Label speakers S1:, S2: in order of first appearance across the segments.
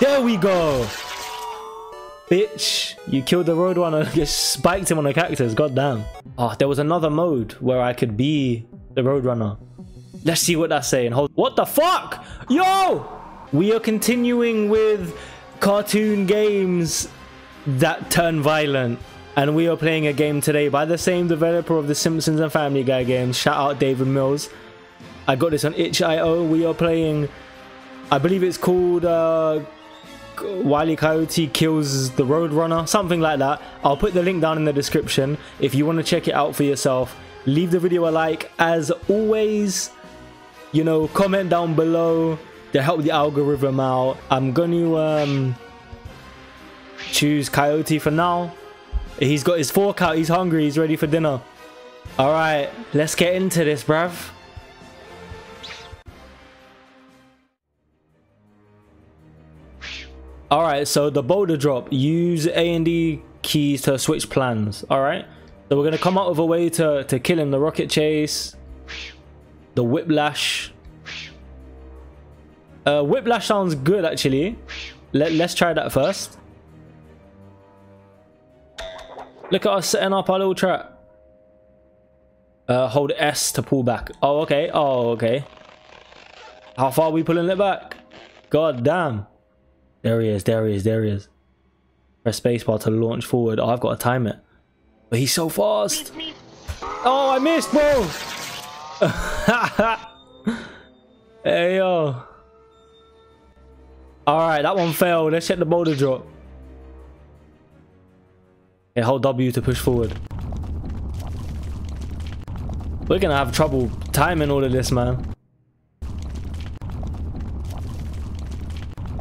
S1: There we go. Bitch, you killed the Roadrunner, just spiked him on a cactus, goddamn. Oh, there was another mode where I could be the Roadrunner. Let's see what that's saying. Hold what the fuck? Yo! We are continuing with cartoon games that turn violent. And we are playing a game today by the same developer of the Simpsons and Family Guy games. Shout out David Mills. I got this on itch.io. We are playing, I believe it's called uh, Wile Coyote Kills the Roadrunner, something like that. I'll put the link down in the description if you want to check it out for yourself. Leave the video a like. As always, you know, comment down below to help the algorithm out. I'm going to um, choose Coyote for now. He's got his fork out. He's hungry. He's ready for dinner. All right, let's get into this, bruv. All right, so the boulder drop. Use A and D keys to switch plans. All right, so we're gonna come up with a way to to kill him. The rocket chase, the whiplash. Uh, whiplash sounds good actually. Let let's try that first. Look at us setting up our little trap. Uh, hold S to pull back. Oh, okay. Oh, okay. How far are we pulling it back? God damn. There he is, there he is, there he is. Press spacebar to launch forward. Oh, I've got to time it. But he's so fast. Oh, I missed, bro. hey, yo. Alright, that one failed. Let's check the boulder drop. Okay, hold W to push forward. We're gonna have trouble timing all of this, man.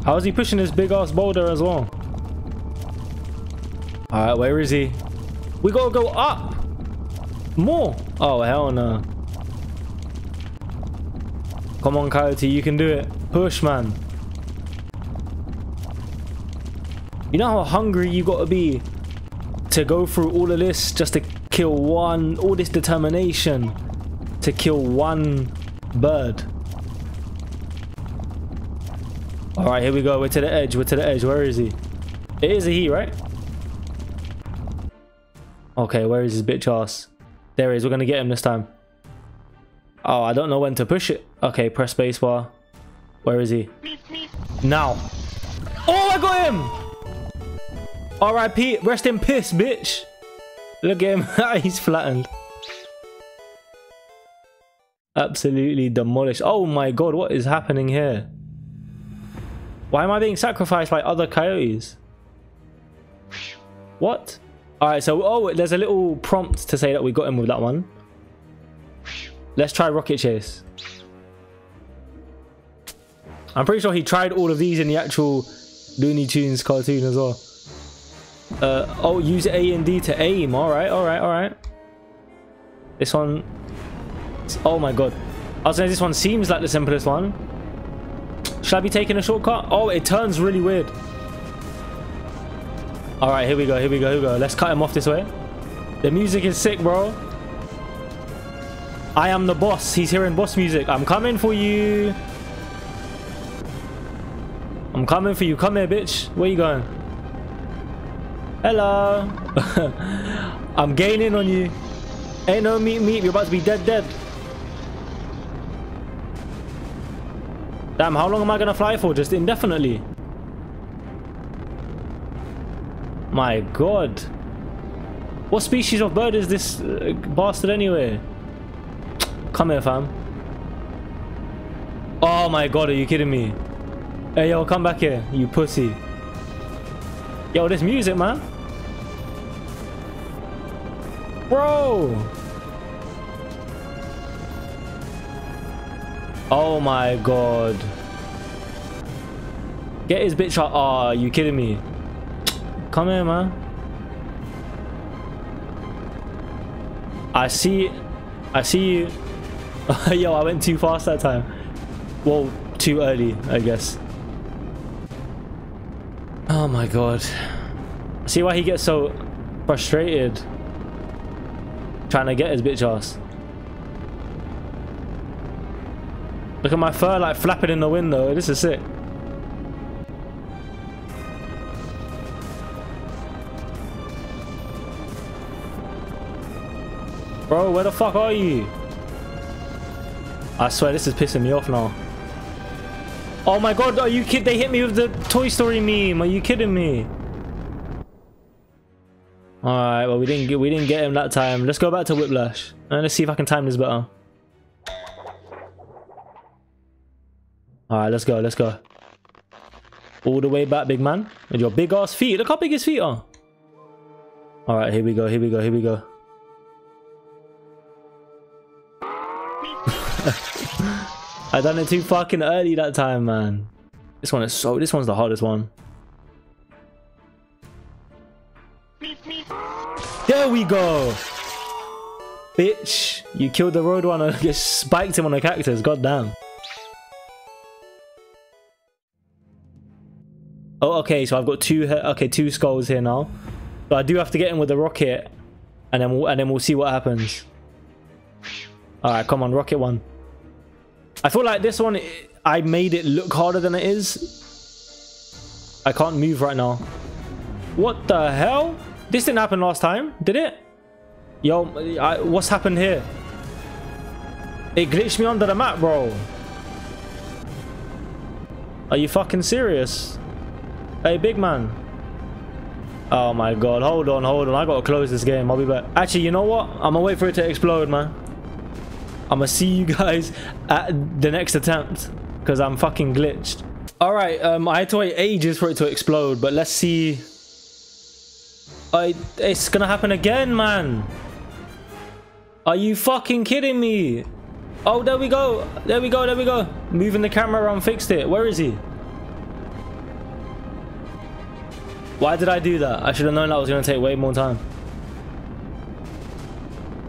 S1: How is he pushing this big ass boulder as well? Alright, where is he? We gotta go up! More! Oh, hell no. Come on, Coyote, you can do it. Push, man. You know how hungry you gotta be to go through all of this just to kill one, all this determination to kill one bird. All right, here we go. We're to the edge. We're to the edge. Where is he? It is a he, right? Okay, where is his bitch ass? There he is. We're going to get him this time. Oh, I don't know when to push it. Okay, press spacebar. Where is he? Now. Oh, I got him! R.I.P. Rest in piss, bitch. Look at him. He's flattened. Absolutely demolished. Oh my god, what is happening here? Why am I being sacrificed by other coyotes? What? Alright, so, oh, there's a little prompt to say that we got him with that one. Let's try Rocket Chase. I'm pretty sure he tried all of these in the actual Looney Tunes cartoon as well. Uh, oh, use A and D to aim. Alright, alright, alright. This one... Oh my god. I was saying this one seems like the simplest one. Should I be taking a shortcut? Oh, it turns really weird. All right, here we go, here we go, here we go. Let's cut him off this way. The music is sick, bro. I am the boss. He's hearing boss music. I'm coming for you. I'm coming for you. Come here, bitch. Where you going? Hello. I'm gaining on you. Ain't no meep meep. You're about to be dead dead. Damn, how long am I to fly for? Just indefinitely. My god. What species of bird is this uh, bastard anyway? Come here, fam. Oh my god, are you kidding me? Hey, yo, come back here, you pussy. Yo, this music, man. Bro! Oh my god. Get his bitch out. Oh, you kidding me? Come here, man. I see I see you. Yo, I went too fast that time. Well, too early, I guess. Oh my god. See why he gets so frustrated trying to get his bitch ass. Look at my fur like flapping in the window. This is sick. Bro, where the fuck are you? I swear this is pissing me off now. Oh my god, are you kidding? They hit me with the Toy Story meme. Are you kidding me? All right, well we didn't get we didn't get him that time. Let's go back to Whiplash and let's see if I can time this better. All right, let's go. Let's go. All the way back, big man. With your big ass feet. Look how big his feet are. All right, here we go. Here we go. Here we go. I done it too fucking early that time, man. This one is so. This one's the hardest one. There we go. Bitch, you killed the roadrunner. You spiked him on the cactus. God damn. Oh, okay. So I've got two. Okay, two skulls here now. But I do have to get in with the rocket, and then we'll, and then we'll see what happens. All right, come on, rocket one. I feel like this one, I made it look harder than it is. I can't move right now. What the hell? This didn't happen last time, did it? Yo, I, what's happened here? It glitched me under the map, bro. Are you fucking serious? Hey, big man. Oh my god, hold on, hold on. I gotta close this game. I'll be back. Actually, you know what? I'm gonna wait for it to explode, man. I'm gonna see you guys at the next attempt because I'm fucking glitched. All right, um, I had to wait ages for it to explode, but let's see. I, it's gonna happen again, man. Are you fucking kidding me? Oh, there we go. There we go. There we go. Moving the camera around fixed it. Where is he? Why did I do that? I should have known that was going to take way more time.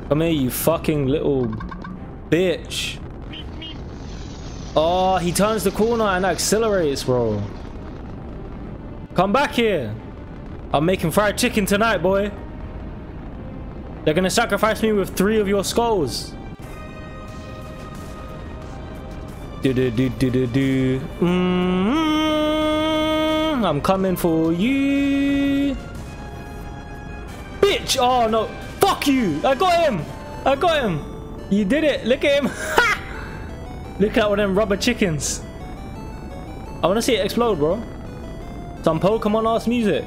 S1: Come here, you fucking little bitch. Oh, he turns the corner and accelerates, bro. Come back here. I'm making fried chicken tonight, boy. They're going to sacrifice me with three of your skulls. Do do do do do do. Mm -hmm. I'm coming for you. Bitch! Oh no. Fuck you! I got him! I got him! You did it! Look at him! Look at one of them rubber chickens. I want to see it explode, bro. Some Pokemon ass music.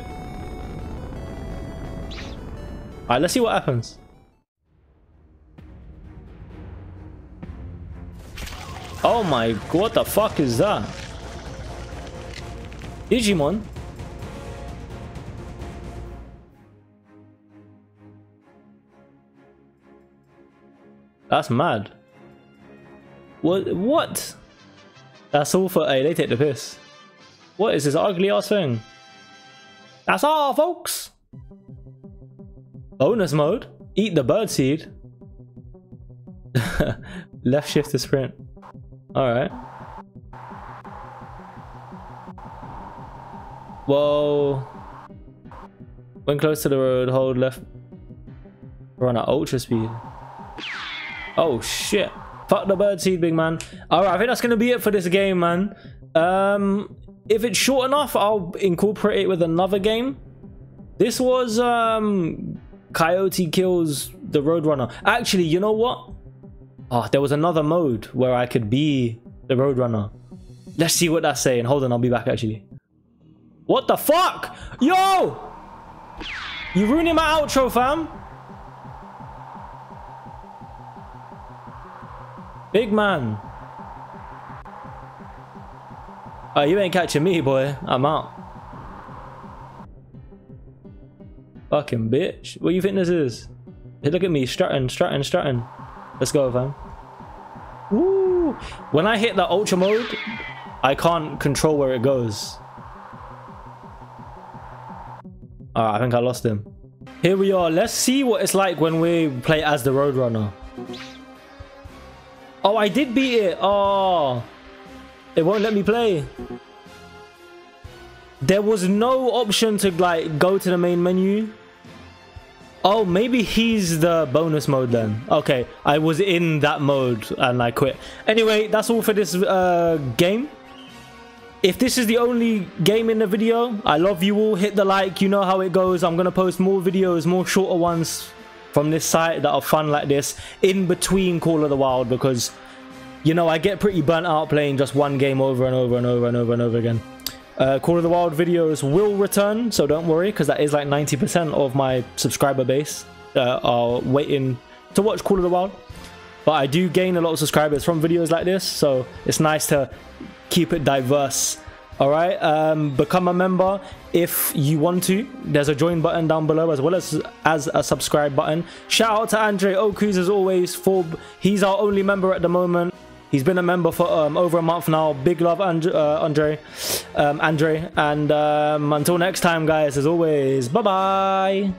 S1: Alright, let's see what happens. Oh my, what the fuck is that? Digimon? That's mad. What? What? That's all for... Hey, they take the piss. What is this ugly ass thing? That's all, folks. Bonus mode. Eat the bird seed. Left shift to sprint. Alright. Whoa. When close to the road, hold left. Run at ultra speed. Oh shit. Fuck the bird seed, big man. Alright, I think that's gonna be it for this game, man. Um if it's short enough, I'll incorporate it with another game. This was um Coyote kills the Roadrunner. Actually, you know what? Oh, there was another mode where I could be the Roadrunner. Let's see what that's saying. Hold on, I'll be back actually. What the fuck? Yo! You ruining my outro, fam. Big man. Oh, you ain't catching me, boy. I'm out. Fucking bitch. What you think this is? Hey, look at me. Strutting, strutting, strutting. Let's go, fam. Woo! When I hit the ultra mode, I can't control where it goes. Alright, I think I lost him. Here we are. Let's see what it's like when we play as the Roadrunner. Oh, I did beat it. Oh. It won't let me play. There was no option to like go to the main menu. Oh, maybe he's the bonus mode then. Okay, I was in that mode and I quit. Anyway, that's all for this uh, game if this is the only game in the video i love you all hit the like you know how it goes i'm gonna post more videos more shorter ones from this site that are fun like this in between Call of the Wild because you know I get pretty burnt out playing just one game over and over and over and over and over again. Uh, Call of the Wild videos will return, so don't worry because that is like 90% of my subscriber base uh, are waiting to watch Call of the Wild. But I do gain a lot of subscribers from videos like this, so it's nice to keep it diverse all right? Um become a member if you want to. There's a join button down below as well as as a subscribe button. Shout out to andre okus as always. For he's our only member at the moment. He's been a member for um, over a month now. Big love andre uh, andre. Um, andre. And um, until next time guys as always bye bye